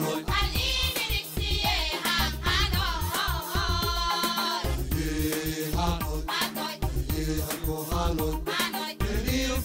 Ye Hanoi. Rio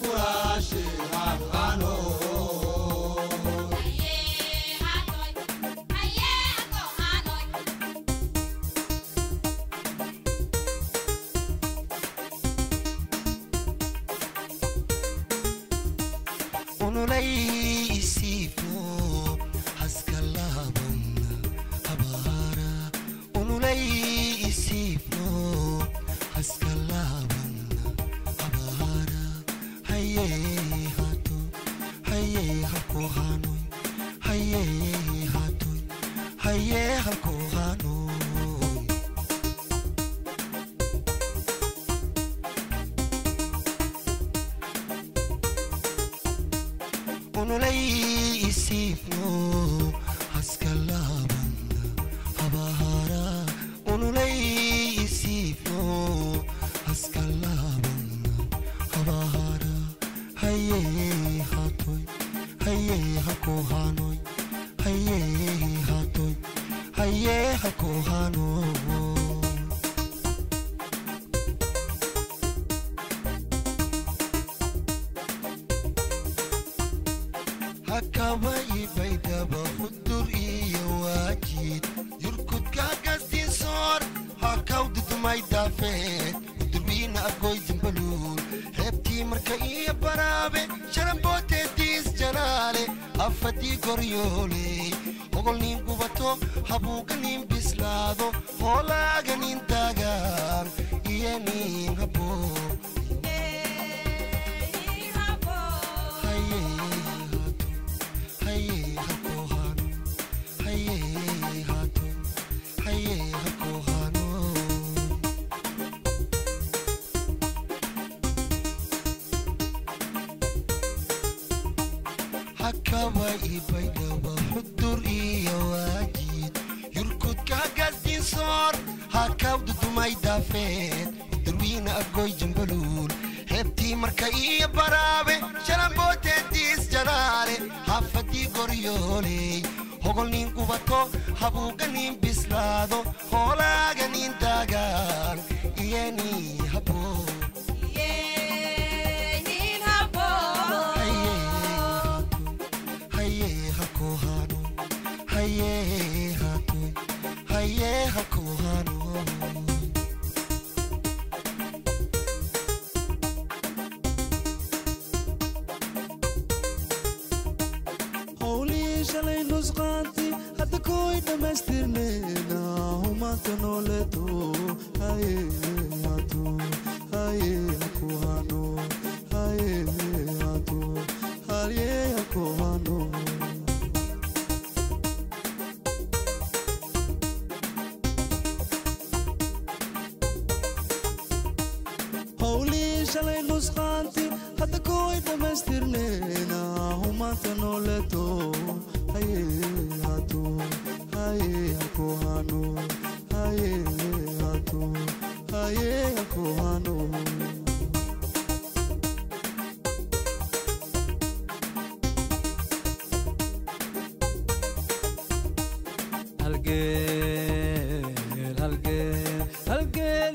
haye halko hanoy unulay isiifno haskalabana habahara unulay isiifno haskalabana habahara haye hatoy haye hanoy haye hatoy haye hako hanoy hakaba ibaydaba hudur iyo waajid yurkudka gastin soor hakawdudumay daafeed hudurbiina agoy dimbaluul reebtii marka iyo baraabe sharambooteediis jalaale afadii goryoole ogolnin gubato habuuganin bislaado hoolaaganin daagaan iyo nin haboo haye hato hakawdudumay daafeed hudurwiina agoy jambaluul heebtii marka iyo baraabe shalambooteediis jalaale hafadii goryooley hogolnin gubato habuuganin bislaado hoolaaganin daagaan haye haye hako hada koy dhamaystirnena humaanta nooleedo shalay nusqaanti hadda kuway dhammaystirnayna humaanta nooleedo haye hato haye haku hano haye hato haye haku hano halgeel halgeel halgeel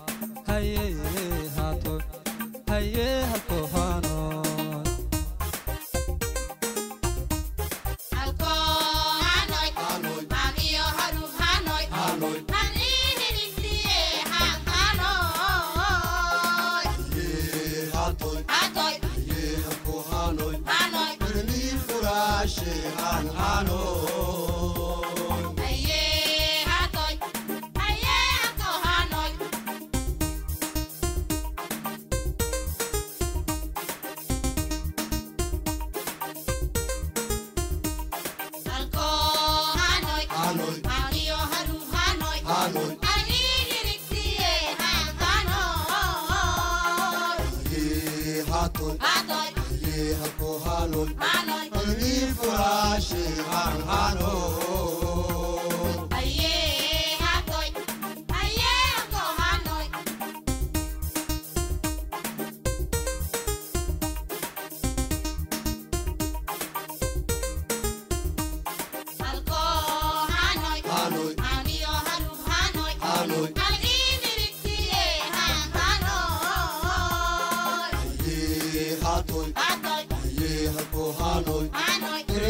Hatoy Aye hako hanoy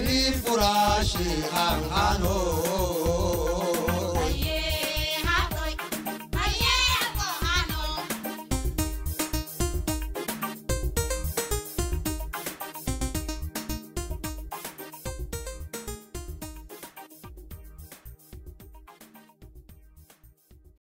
Ni furashi han hanoy